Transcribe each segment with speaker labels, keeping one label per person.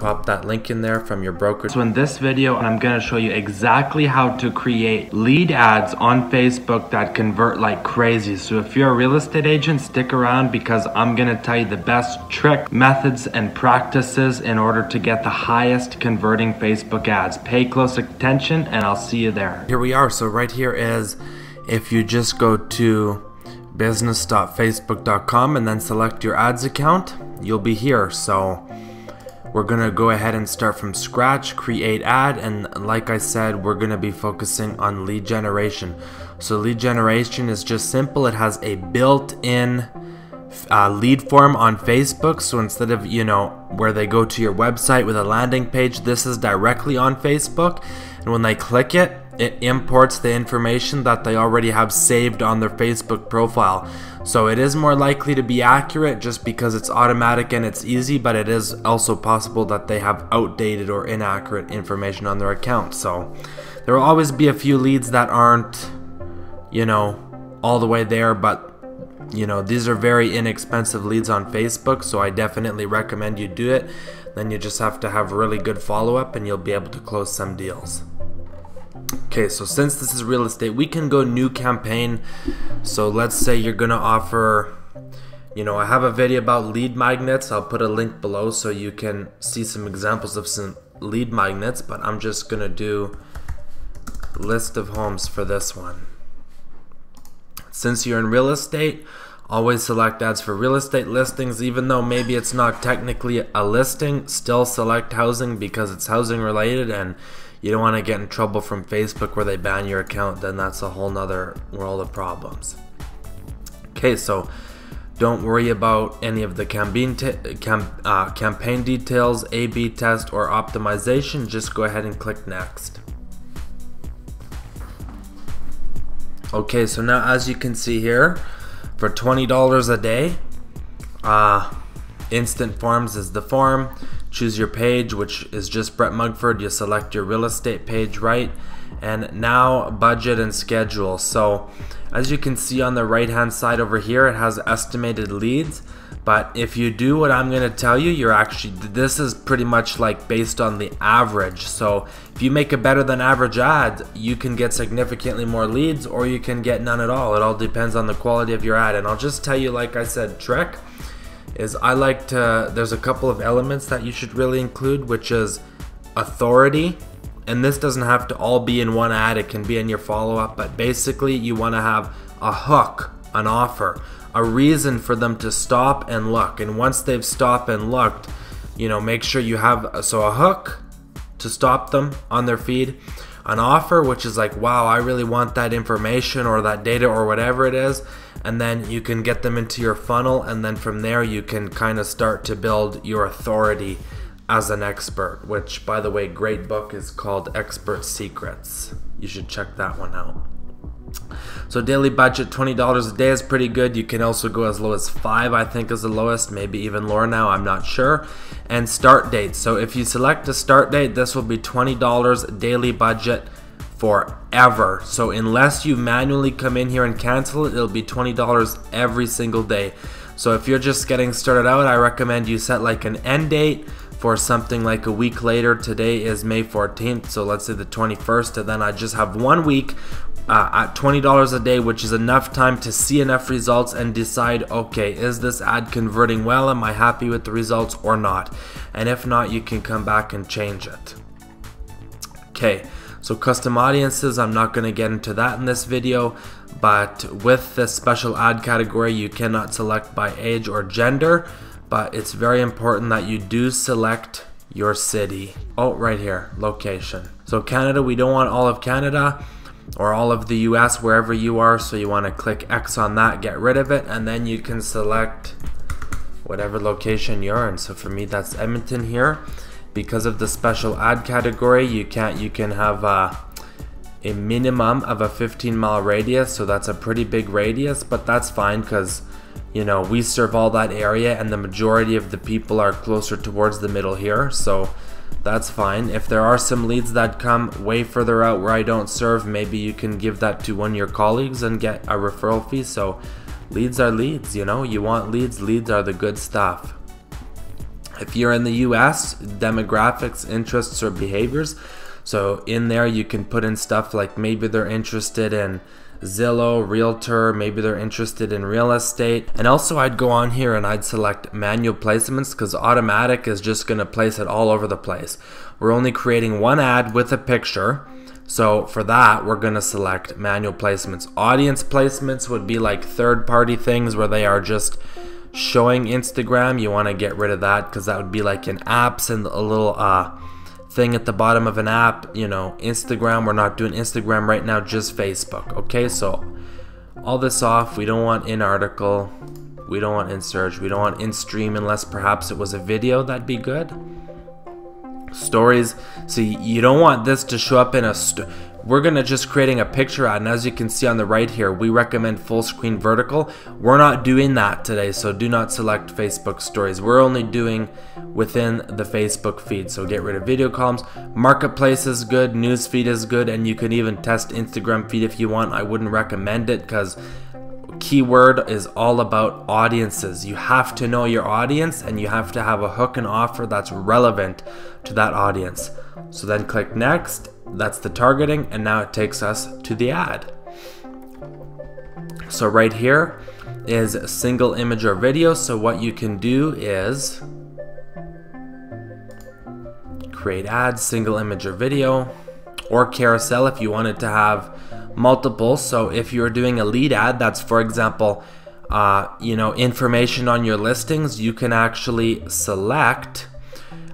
Speaker 1: pop that link in there from your broker. So in this video, I'm gonna show you exactly how to create lead ads on Facebook that convert like crazy. So if you're a real estate agent, stick around because I'm gonna tell you the best trick, methods, and practices in order to get the highest converting Facebook ads. Pay close attention and I'll see you there. Here we are. So right here is if you just go to business.facebook.com and then select your ads account, you'll be here. So we're gonna go ahead and start from scratch, create ad, and like I said, we're gonna be focusing on lead generation. So lead generation is just simple. It has a built-in uh, lead form on Facebook. So instead of, you know, where they go to your website with a landing page, this is directly on Facebook. And when they click it, it imports the information that they already have saved on their Facebook profile. So it is more likely to be accurate just because it's automatic and it's easy, but it is also possible that they have outdated or inaccurate information on their account. So there will always be a few leads that aren't, you know, all the way there, but you know, these are very inexpensive leads on Facebook, so I definitely recommend you do it. Then you just have to have really good follow up and you'll be able to close some deals. Okay, so since this is real estate, we can go new campaign. So let's say you're gonna offer, you know, I have a video about lead magnets. I'll put a link below so you can see some examples of some lead magnets, but I'm just gonna do list of homes for this one. Since you're in real estate, always select ads for real estate listings, even though maybe it's not technically a listing, still select housing because it's housing related and you don't want to get in trouble from Facebook where they ban your account, then that's a whole nother world of problems. Okay, so don't worry about any of the campaign, cam uh, campaign details, A-B test, or optimization. Just go ahead and click next. Okay, so now as you can see here, for $20 a day, uh, Instant Forms is the form choose your page which is just Brett Mugford. You select your real estate page right? And now budget and schedule. So as you can see on the right hand side over here it has estimated leads. But if you do what I'm going to tell you you're actually this is pretty much like based on the average. So if you make a better than average ad you can get significantly more leads or you can get none at all. It all depends on the quality of your ad. And I'll just tell you like I said trick is I like to, there's a couple of elements that you should really include, which is authority. And this doesn't have to all be in one ad, it can be in your follow up, but basically, you want to have a hook, an offer, a reason for them to stop and look. And once they've stopped and looked, you know, make sure you have so a hook to stop them on their feed, an offer, which is like, wow, I really want that information or that data or whatever it is. And then you can get them into your funnel. And then from there, you can kind of start to build your authority as an expert, which, by the way, great book is called Expert Secrets. You should check that one out. So daily budget, $20 a day is pretty good. You can also go as low as five, I think is the lowest, maybe even lower now, I'm not sure. And start date. So if you select a start date, this will be $20 daily budget forever. So unless you manually come in here and cancel it, it'll be $20 every single day. So if you're just getting started out, I recommend you set like an end date for something like a week later. Today is May 14th, so let's say the 21st, and then I just have one week uh, at $20 a day, which is enough time to see enough results and decide okay, is this ad converting well? Am I happy with the results or not? And if not, you can come back and change it. Okay, so custom audiences, I'm not going to get into that in this video, but with this special ad category, you cannot select by age or gender, but it's very important that you do select your city. Oh, right here, location. So Canada, we don't want all of Canada or all of the US wherever you are so you want to click X on that get rid of it and then you can select whatever location you're in so for me that's Edmonton here because of the special ad category you can't you can have uh, a minimum of a 15 mile radius so that's a pretty big radius but that's fine because you know we serve all that area and the majority of the people are closer towards the middle here so that's fine. If there are some leads that come way further out where I don't serve, maybe you can give that to one of your colleagues and get a referral fee. So leads are leads, you know, you want leads, leads are the good stuff. If you're in the US, demographics, interests, or behaviors. So in there, you can put in stuff like maybe they're interested in Zillow, Realtor, maybe they're interested in real estate. And also I'd go on here and I'd select manual placements because automatic is just gonna place it all over the place. We're only creating one ad with a picture. So for that, we're gonna select manual placements. Audience placements would be like third party things where they are just showing Instagram. You wanna get rid of that because that would be like an apps and a little uh, thing at the bottom of an app, you know, Instagram. We're not doing Instagram right now, just Facebook. Okay, so all this off. We don't want in article. We don't want in search. We don't want in stream unless perhaps it was a video. That'd be good. Stories. See, you don't want this to show up in a. We're gonna just creating a picture ad and as you can see on the right here we recommend full screen vertical we're not doing that today so do not select Facebook stories we're only doing within the Facebook feed so get rid of video columns marketplace is good newsfeed is good and you can even test Instagram feed if you want I wouldn't recommend it because keyword is all about audiences. You have to know your audience and you have to have a hook and offer that's relevant to that audience. So then click next that's the targeting, and now it takes us to the ad. So right here is single image or video. So what you can do is create ads, single image or video, or carousel if you wanted to have multiple. So if you're doing a lead ad, that's for example, uh, you know, information on your listings, you can actually select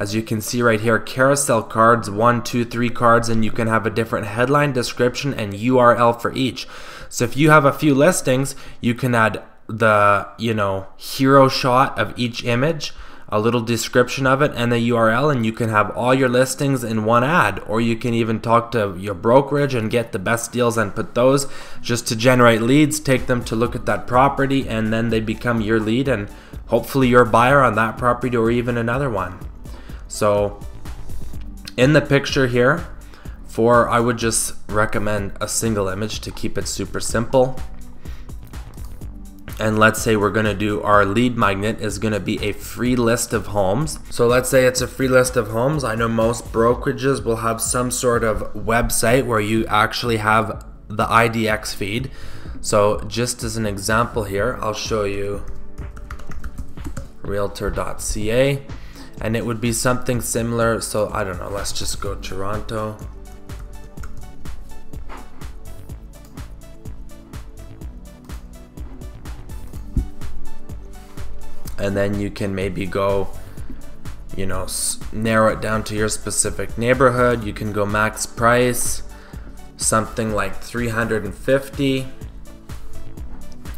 Speaker 1: as you can see right here, carousel cards, one, two, three cards, and you can have a different headline, description, and URL for each. So if you have a few listings, you can add the, you know, hero shot of each image, a little description of it, and the URL, and you can have all your listings in one ad. Or you can even talk to your brokerage and get the best deals and put those just to generate leads, take them to look at that property, and then they become your lead and hopefully your buyer on that property or even another one. So in the picture here, for I would just recommend a single image to keep it super simple. And let's say we're gonna do our lead magnet is gonna be a free list of homes. So let's say it's a free list of homes. I know most brokerages will have some sort of website where you actually have the IDX feed. So just as an example here, I'll show you realtor.ca and it would be something similar so I don't know let's just go Toronto. And then you can maybe go you know narrow it down to your specific neighborhood. You can go max price something like 350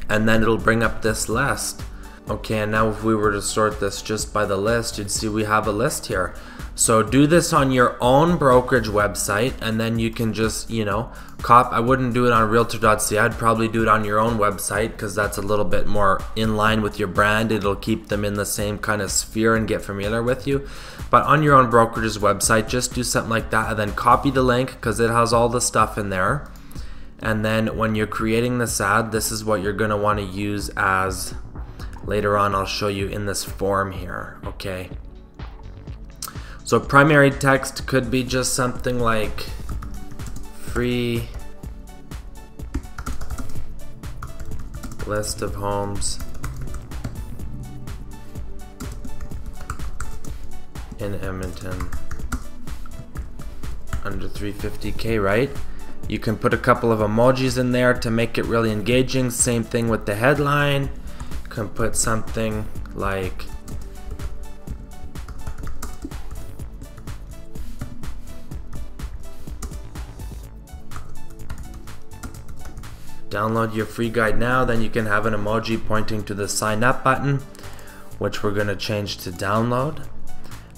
Speaker 1: and then it'll bring up this list Okay, and now if we were to sort this just by the list, you'd see we have a list here. So do this on your own brokerage website and then you can just, you know, cop. I wouldn't do it on realtor.ca. I'd probably do it on your own website because that's a little bit more in line with your brand. It'll keep them in the same kind of sphere and get familiar with you. But on your own brokerage's website, just do something like that and then copy the link because it has all the stuff in there. And then when you're creating this ad, this is what you're going to want to use as later on I'll show you in this form here, okay? So primary text could be just something like free list of homes in Edmonton under 350k, right? You can put a couple of emojis in there to make it really engaging. Same thing with the headline can put something like download your free guide now then you can have an emoji pointing to the sign up button which we're going to change to download.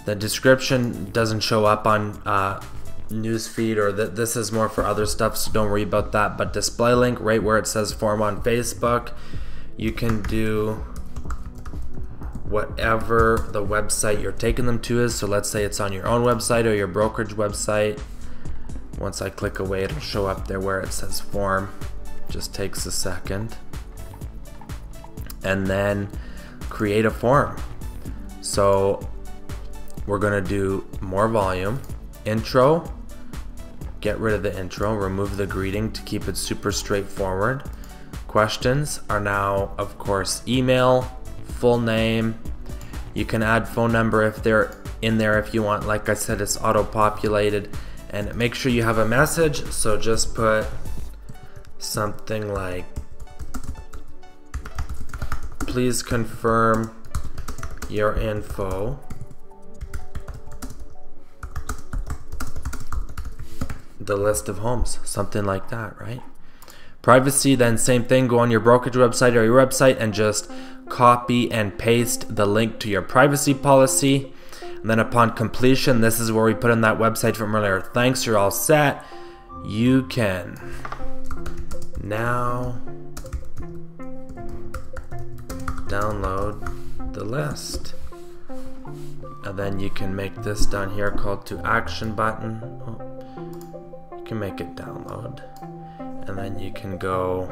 Speaker 1: The description doesn't show up on uh, newsfeed or that this is more for other stuff so don't worry about that but display link right where it says form on Facebook you can do whatever the website you're taking them to is. So let's say it's on your own website or your brokerage website. Once I click away, it'll show up there where it says form. Just takes a second. And then create a form. So we're gonna do more volume, intro, get rid of the intro, remove the greeting to keep it super straightforward. Questions are now, of course, email, full name. You can add phone number if they're in there if you want. Like I said, it's auto populated. And make sure you have a message. So just put something like, please confirm your info. The list of homes, something like that, right? Privacy, then same thing, go on your brokerage website or your website and just copy and paste the link to your privacy policy. And then upon completion, this is where we put in that website from earlier. Thanks, you're all set. You can now download the list. And then you can make this down here called to action button. Oh, you can make it download. And then you can go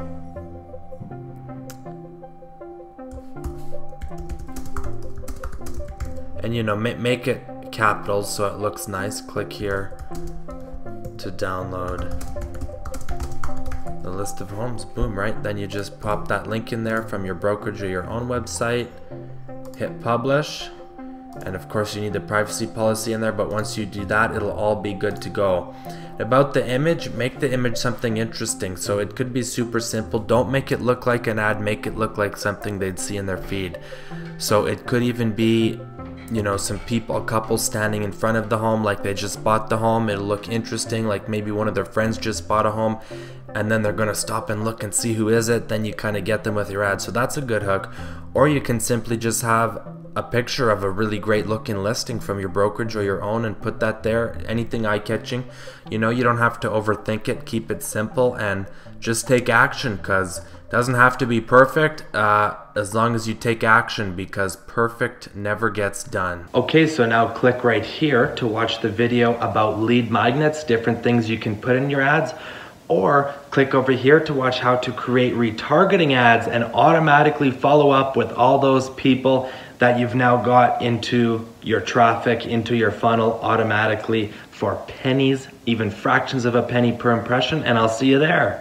Speaker 1: and you know make it capitals so it looks nice. Click here to download the list of homes. Boom right? Then you just pop that link in there from your brokerage or your own website. Hit publish and of course you need the privacy policy in there but once you do that it'll all be good to go. About the image make the image something interesting. So it could be super simple. Don't make it look like an ad make it look like something they'd see in their feed. So it could even be you know some people a couple standing in front of the home like they just bought the home. It'll look interesting like maybe one of their friends just bought a home and then they're going to stop and look and see who is it. Then you kind of get them with your ad. So that's a good hook. Or you can simply just have a picture of a really great looking listing from your brokerage or your own and put that there. Anything eye-catching. You know you don't have to overthink it. Keep it simple and just take action because doesn't have to be perfect uh, as long as you take action because perfect never gets done. Okay, so now click right here to watch the video about lead magnets, different things you can put in your ads, or click over here to watch how to create retargeting ads and automatically follow up with all those people that you've now got into your traffic, into your funnel automatically for pennies, even fractions of a penny per impression, and I'll see you there.